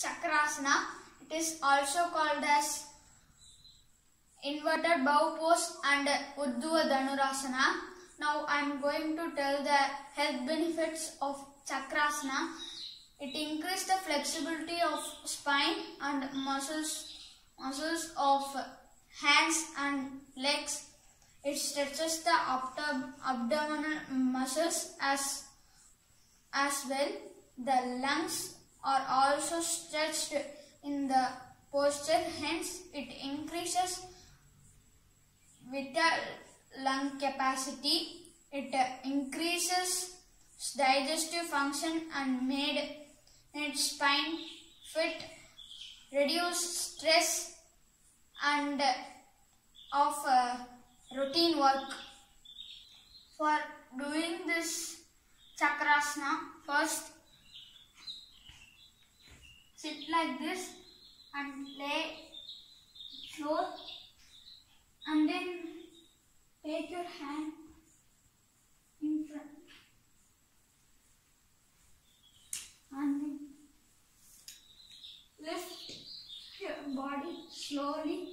Chakrasana. It is also called as inverted bow pose and Urdhva Dhanurasana. Now I am going to tell the health benefits of Chakrasana. It increases the flexibility of spine and muscles, muscles of hands and legs. It stretches the abdo- abdominal muscles as as well. The lungs are also stretched in the posture, hence, it increases vital lung capacity. It increases digestive function and made its spine fit, reduce stress and of uh, routine work. For doing this chakrasana, first sit like this and lay floor and then take your hand in front and then lift your body slowly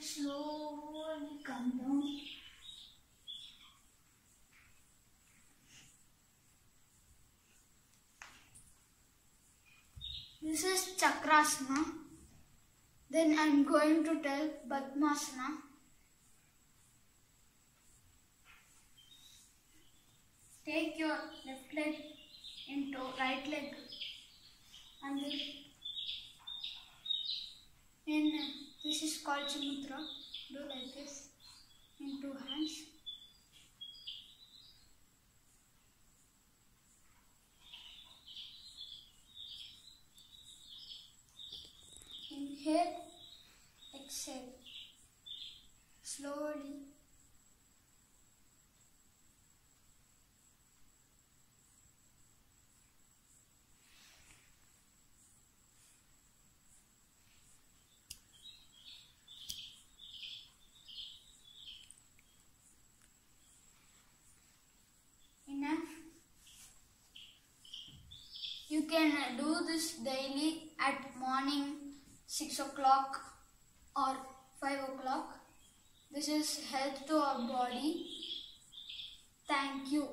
slowly come down This is Chakrasana. Then I am going to tell Padmasana. Take your left leg into right leg and in called Chamudra. Do like this in two hands. Inhale, exhale. Slowly. Enough. You can do this daily at morning 6 o'clock or 5 o'clock. This is health to our body. Thank you.